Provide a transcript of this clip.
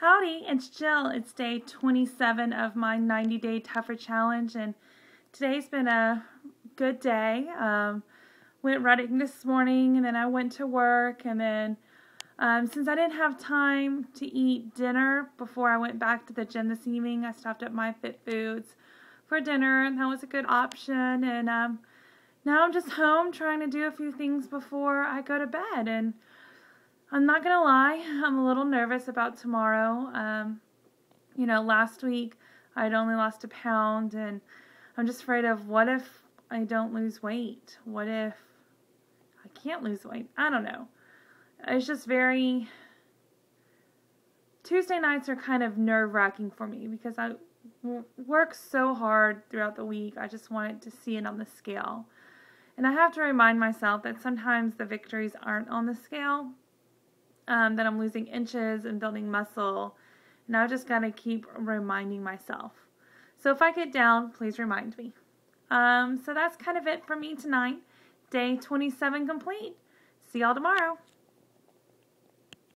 Howdy, it's Jill. It's day 27 of my 90 day tougher challenge, and today's been a good day. Um, went running this morning, and then I went to work, and then um, since I didn't have time to eat dinner before I went back to the gym this evening, I stopped at my Fit Foods for dinner, and that was a good option. And um, now I'm just home trying to do a few things before I go to bed, and I'm not gonna lie, I'm a little nervous about tomorrow. Um, you know, last week I'd only lost a pound, and I'm just afraid of what if I don't lose weight? What if I can't lose weight? I don't know. It's just very. Tuesday nights are kind of nerve wracking for me because I work so hard throughout the week. I just wanted to see it on the scale. And I have to remind myself that sometimes the victories aren't on the scale um, that I'm losing inches and building muscle. And I just got to keep reminding myself. So if I get down, please remind me. Um, so that's kind of it for me tonight. Day 27 complete. See y'all tomorrow.